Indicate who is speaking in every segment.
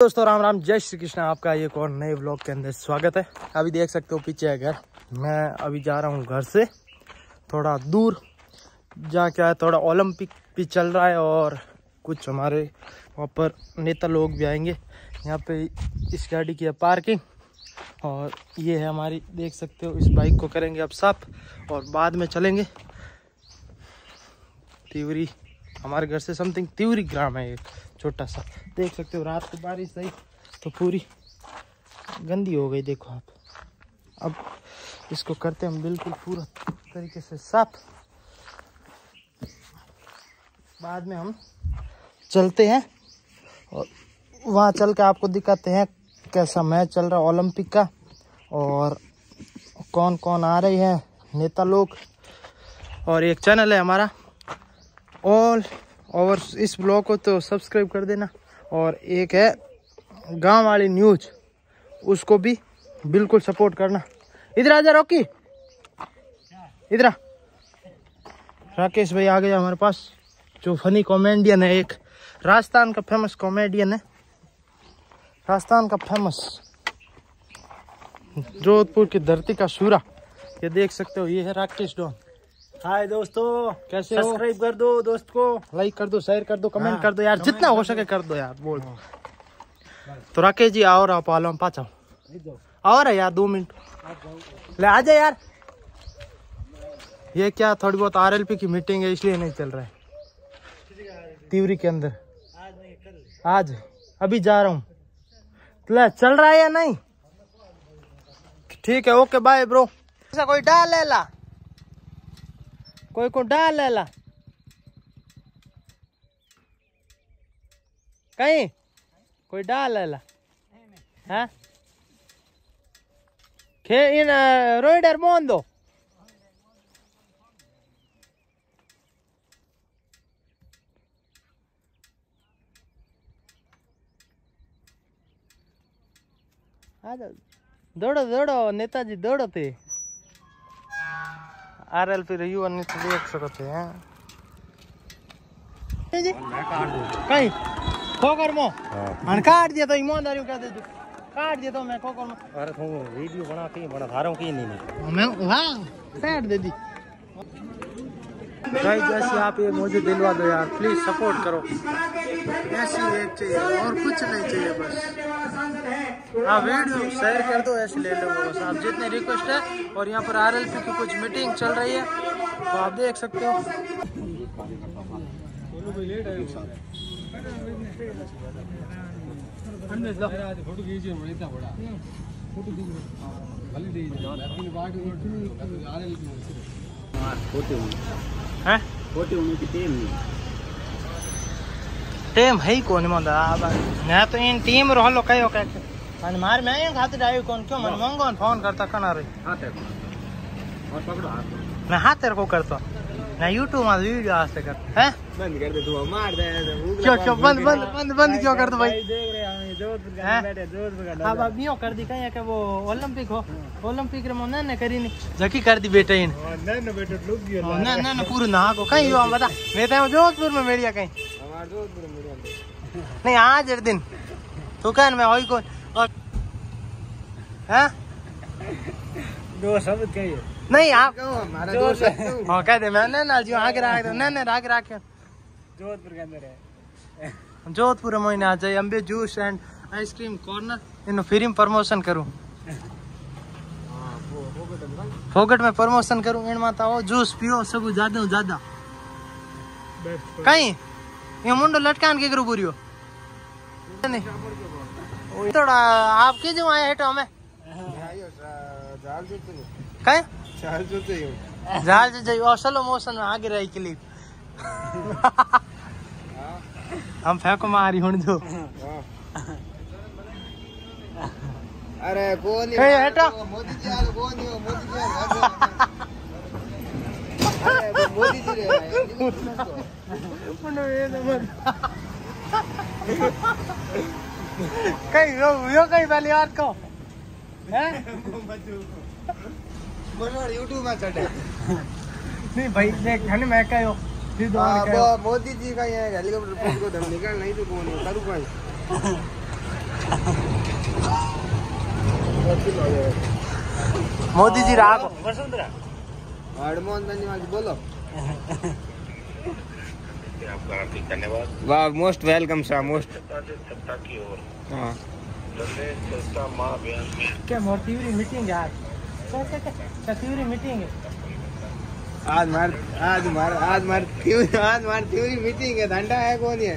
Speaker 1: दोस्तों, राम राम। जय श्री कृष्ण। आपका एक और नए ब्लॉग के अंदर स्वागत है। अभी देख सकते हो पीछे है घर। मैं अभी जा रहा हूँ घर से। थोड़ा दूर जहाँ क्या है, थोड़ा ओलंपिक भी चल रहा है और कुछ हमारे वहाँ पर नेता लोग भी आएँगे। यहाँ पे इस गाड़ी की है पार्किंग और ये है हमारी, देख सकते हो, इस बाइक को करेंगे अब साफ़ और बाद में चलेंगे। तिवरी, हमारे घर से समथिंग तिवरी ग्राम है एक। छोटा सा। देख सकते हो, रात को बारिश आई तो पूरी गंदी हो गई, देखो आप। अब इसको करते हम बिल्कुल पूरा तरीके से साफ़। बाद में हम चलते हैं और वहाँ चल के आपको दिखाते हैं कैसा मैच चल रहा है ओलंपिक का और कौन कौन आ रही है नेता लोग। और एक चैनल है हमारा, ऑल और इस ब्लॉग को तो सब्सक्राइब कर देना। और एक है, गाँव वाली न्यूज़, उसको भी बिल्कुल सपोर्ट करना। इधर आ जा रॉकी। इधर राकेश भाई आ गया हमारे पास, जो फनी कॉमेडियन है एक। राजस्थान का फ़ेमस कॉमेडियन है। राजस्थान का फ़ेमस जोधपुर की धरती का सूरा। ये देख सकते हो, ये है राकेश डॉन।
Speaker 2: हाय दोस्तों
Speaker 1: कैसे हो?
Speaker 2: सब्सक्राइब कर दो दोस्त को।
Speaker 1: लाइक कर दो शेयर कर दो कमेंट
Speaker 2: हाँ,
Speaker 1: कर दो यार जितना हो सके कर दो यार बोल। तो राकेश जी आओ रहा पालो हम पाचा आओ रहा यार दो मिनट। ले आ जा यार। ये क्या थोड़ी बहुत आरएलपी की मीटिंग है इसलिए नहीं चल रहा है। तिवरी के अंदर। आज अभी जा रहा हूँ। ले चल रहा है या नहीं? ठीक है ओके बाय ब्रो ऐसा कोई डाल ले ला। कोई को डाल ले ला कहीं कोई डाल ले ला हाँ खे इन रोइडर मोन दो आ आर एल पी यू अन्य तो देख सकते हैं। कहीं? खोकर मो हाँ। काट दिया तो ईमानदारी क्या दे काट दिया तो मैं खोकर मो
Speaker 2: अरे तू वीडियो बना के बना धारों की नहीं नहीं।
Speaker 1: हाँ, मैं हाँ सेट दे दी। भाई जैसे आप ये मुझे दिलवा दो यार प्लीज़ सपोर्ट करो। ऐसी एक चाहिए और कुछ नहीं चाहिए बस। हाँ वीडियो शेयर कर दो, ऐसे ले लो बस। आप जितने रिक्वेस्ट है, और यहाँ पर आरएलपी की कुछ मीटिंग चल रही है तो आप देख सकते हो।
Speaker 2: फ़ोटो
Speaker 1: हैं? टेम है ही कौन मैं तो इन टीम रहलो कह के અને માર મેં અહીંયા ખાતે આવ્યું કોણ ક્યો મને મંગો ને ફોન કરતા કના રહી
Speaker 2: और पकड़ो हाथ
Speaker 1: मैं हाथ तेरे को करता मैं यूट्यूब में वीडियो आज से कर हैं
Speaker 2: बंद कर दे तू मार दे
Speaker 1: क्यों क्यों बंद बंद बंद बंद क्यों कर दो भाई
Speaker 2: देख रहे हैं जोधपुर का
Speaker 1: हैं?
Speaker 2: बैठे जोधपुर का
Speaker 1: अब अब यूं कर दी कहीं कि वो ओलंपिक हो ओलंपिक रे मोने ने करी नहीं जकी कर दी बेटे इन
Speaker 2: नहीं ना बेटे लुक गया
Speaker 1: ओ, ना ना ना पूरा ना को कहीं यो बता मैं तो जोधपुर में मेरिया कहीं
Speaker 2: हमारे जोधपुर में मेरे
Speaker 1: नहीं आज हर दिन तो कहन मैं होई कौन और हैं?
Speaker 2: दो शब्द कहिए।
Speaker 1: नहीं आप
Speaker 2: हमारा हाँ
Speaker 1: कह दे मैं ना ना आगे रख दो। ना ना आगे रख
Speaker 2: जोधपुर के अंदर है।
Speaker 1: जोधपुर में आ जाए Ambe juice and ice cream corner in free में प्रमोशन करूँ। फोकट में प्रमोशन करूँ इन माता हो जूस पियो सब ज़्यादा ज़्यादा। कहीं? ये मुंडो लटकान के करू पूरियो नहीं। थोड़ा आपके जो आए हेटो हमें कहीं?
Speaker 2: जोते ही
Speaker 1: मोशन में आगे रही क्लिप हम फेंको मारी हूँ जो।
Speaker 2: अरे कौन
Speaker 1: हेटो।
Speaker 2: मोदी जी कौन हो मोदी जी। आ अरे मोदी जी रे
Speaker 1: कहीं रो यो कहीं पहली बार को। हैं?
Speaker 2: बोलो YouTube में चढ़े
Speaker 1: नहीं भाई देख ठंड में कहो
Speaker 2: मोदी जी का ये हेलीकॉप्टर को धर निकल नहीं तो कौन करू कहीं
Speaker 1: मोदी जी राग
Speaker 2: वसुंधरा।
Speaker 3: हरमोहन बोलो।
Speaker 4: आपका हार्दिक धन्यवाद।
Speaker 3: वाह मोस्ट वेलकम सर मोस्ट
Speaker 4: सत्ता की ओर।
Speaker 3: हाँ।
Speaker 1: क्या मीटिंग है आज? क्या क्या क्या कतीवरी मीटिंग है?
Speaker 3: आज मार आज मार आज मार थ्योरी आज मार थ्योरी मीटिंग है धंधा है कौन है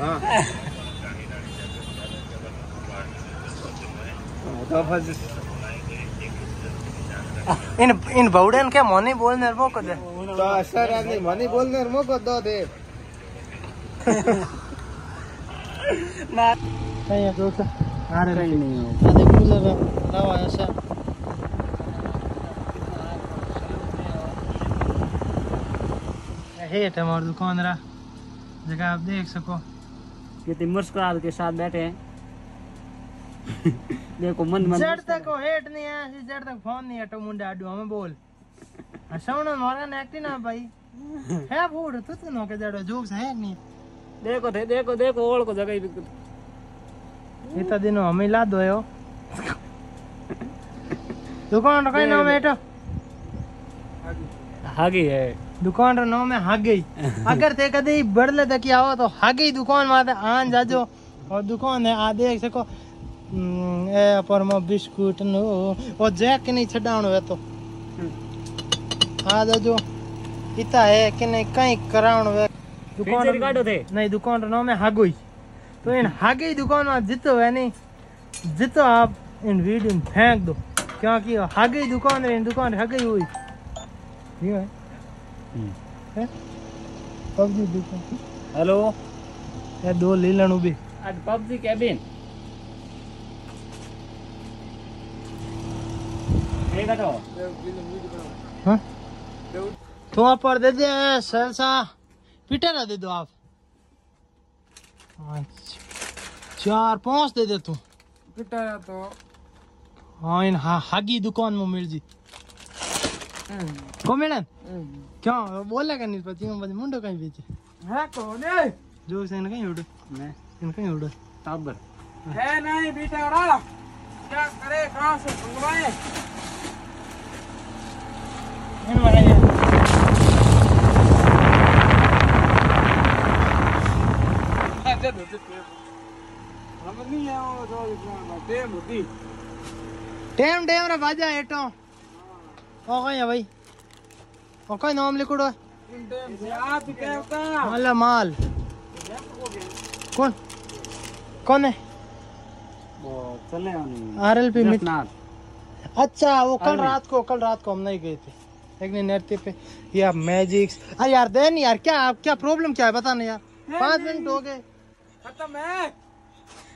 Speaker 3: हाँ। तो
Speaker 1: इन इन बौड़न क्या मोने बोलने वो को दे
Speaker 3: तो सर आदमी मनी बोलने मौको दो दे।
Speaker 1: नहीं है दोस्त आ रहे नहीं है। आधे कूलर लावा ऐसा। हेठ है हमारी दुकान रहा जगह आप देख सको।
Speaker 2: ये तिमर्स को के साथ बैठे हैं। देखो मन मन
Speaker 1: जड़ तक हेठ नहीं है जड़ तक फ़ोन नहीं हटो मुंडे आडू हमें बोल। सवण मारा नेक्टी ना भाई है फ़ूड तू तो नो के जड़ो जोक्स है नहीं?
Speaker 2: देखो थे देखो देखो ओळ को जगह
Speaker 1: इतना दिन हमें ला दो यो दुकान का नाम है हेठो?
Speaker 2: हागी है।
Speaker 1: दुकान रो नाम है हागई अगर ते कदी बड़ले तक आओ तो हागई दुकान माते आन जाजो। और दुकान है आ देख सको। ए पर मो बिस्कुट नो ओ जैक नहीं छडाणो है तो। आ जाजो इता है कि नहीं कहीं करावणो है
Speaker 2: दुकान
Speaker 1: दुकान
Speaker 2: काटो थे
Speaker 1: नहीं दुकान रो नाम है हागई तो इन हागई दुकान में जितो है नहीं जितो आप इन वीडियो में फेंक दो क्योंकि हागई दुकान है इन दुकान हागई हुई ठीक है हैं? पबजी दुकान
Speaker 2: हेलो
Speaker 1: ये दो लीलन उभी
Speaker 2: आज पबजी कैबिन ये काटो
Speaker 1: हाँ तुम आप पर दे दे सरसा पीटर दे दो आप। चार पाँच दे दे तू।
Speaker 3: पिटाया तो।
Speaker 1: हाँ इन हा, हागी दुकान में मिल जी। को मैडम क्यों बोलेगा नहीं पति में मुंडो कहीं बेचे?
Speaker 3: है कौन है?
Speaker 1: जो से कहीं उड़ो।
Speaker 2: मैं।
Speaker 1: इन कहीं उड़ो।
Speaker 2: टाबर
Speaker 3: है नहीं बेटा क्या करे कहाँ से मंगवाए
Speaker 1: इन वाला
Speaker 3: हम नहीं है वो तो टेम होती
Speaker 1: टेम टेम रे बाजा एटो। ओ कहीं है भाई? ओ कहीं नाम लिखोड़ो माल माल। कौन? कौन है?
Speaker 2: चले
Speaker 1: आर एल पी अच्छा वो कल रात को कल रात को हम नहीं गए थे। एक दिन नृत्य पे या मैजिक्स। अरे यार देन यार क्या क्या प्रॉब्लम क्या है? बता ना यार। पाँच मिनट हो गए।
Speaker 3: खत्म है।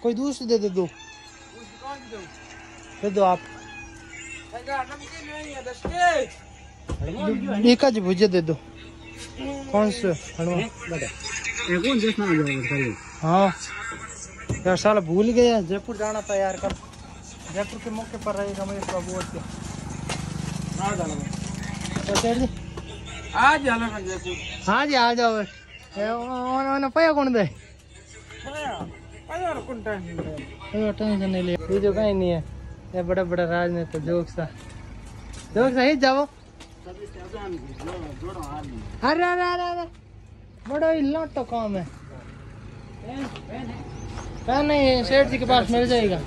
Speaker 1: कोई दूसरी दे दे दो?
Speaker 3: की दो
Speaker 1: आप।
Speaker 3: है
Speaker 1: एक जी भुजिया दे दो। कौन से
Speaker 2: है
Speaker 1: हाँ। यार साला भूल गया जयपुर जाना था यार कल जयपुर के मौके पर रहेगा मैं बोल के
Speaker 3: आज जाना है जयपुर
Speaker 1: हाँ जी आ जाओ। पया कौन दे? टेंशन नहीं ले। ये जो कहीं नहीं है। ये बड़ा बड़ा राजनेता, जोक सा। जोक सा ही जाओ। अरे अरे अरे अरे। बड़ा ही लौटो काम है। पेन नहीं सेठ जी के पास मिल जाएगा।